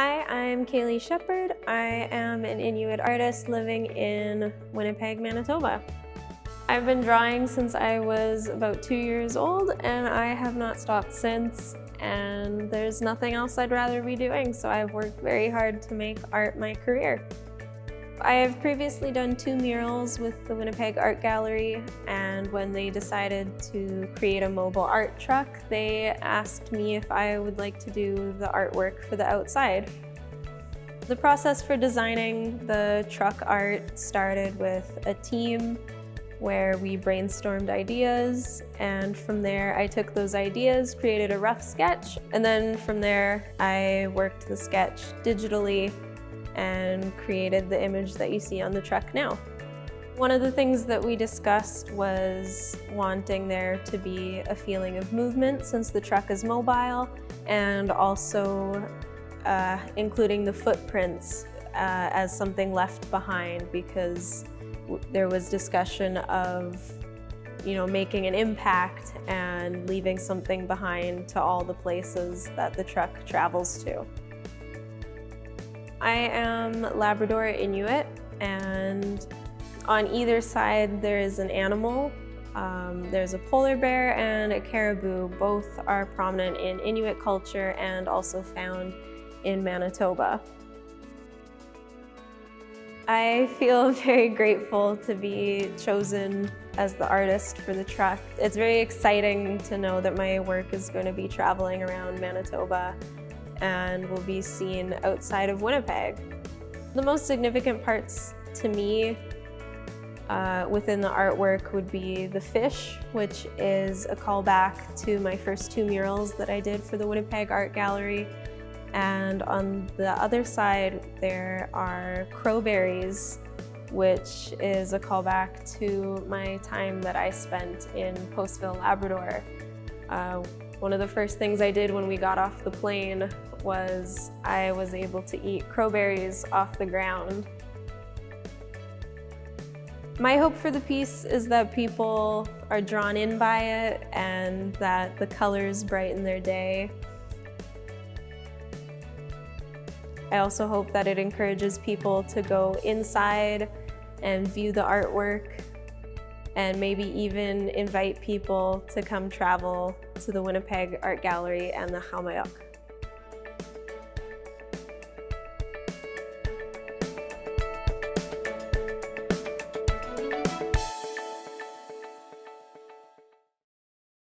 Hi, I'm Kailey Sheppard. I am an Inuit artist living in Winnipeg, Manitoba. I've been drawing since I was about two years old and I have not stopped since and there's nothing else I'd rather be doing so I've worked very hard to make art my career. I have previously done two murals with the Winnipeg Art Gallery and when they decided to create a mobile art truck, they asked me if I would like to do the artwork for the outside. The process for designing the truck art started with a team where we brainstormed ideas and from there I took those ideas, created a rough sketch, and then from there I worked the sketch digitally and created the image that you see on the truck now. One of the things that we discussed was wanting there to be a feeling of movement since the truck is mobile and also uh, including the footprints uh, as something left behind because there was discussion of you know, making an impact and leaving something behind to all the places that the truck travels to. I am Labrador Inuit and on either side there is an animal. Um, there's a polar bear and a caribou. Both are prominent in Inuit culture and also found in Manitoba. I feel very grateful to be chosen as the artist for the truck. It's very exciting to know that my work is going to be traveling around Manitoba and will be seen outside of Winnipeg. The most significant parts to me uh, within the artwork would be the fish, which is a callback to my first two murals that I did for the Winnipeg Art Gallery. And on the other side, there are crowberries, which is a callback to my time that I spent in Postville, Labrador. Uh, one of the first things I did when we got off the plane was I was able to eat crowberries off the ground. My hope for the piece is that people are drawn in by it and that the colors brighten their day. I also hope that it encourages people to go inside and view the artwork and maybe even invite people to come travel to the Winnipeg Art Gallery and the Qaumajuq.